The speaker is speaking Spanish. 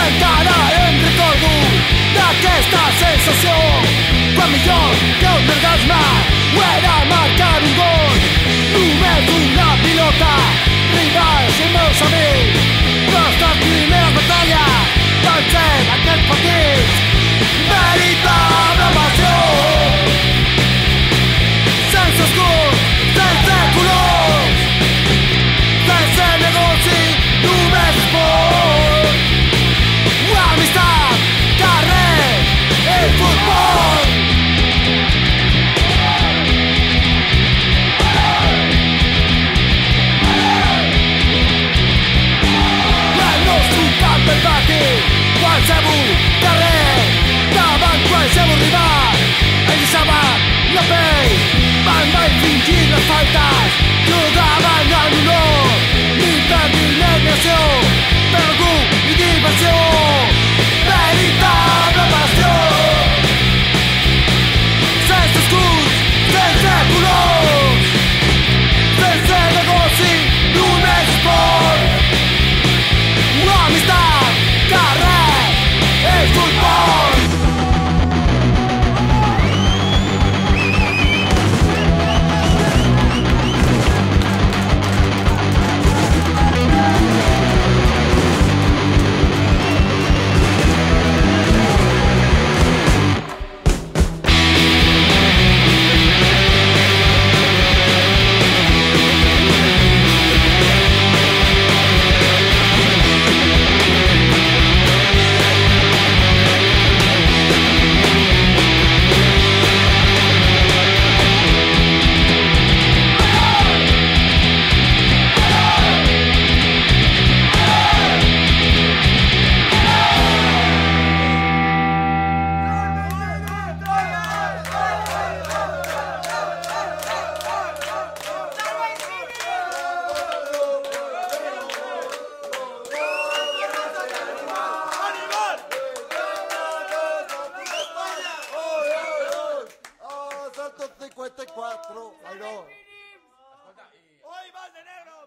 inventada en recordo d'aquesta sensació. Però millor que un orgasme ho era marcar un gol. Cuatro, Jairo. Hoy vas de negro.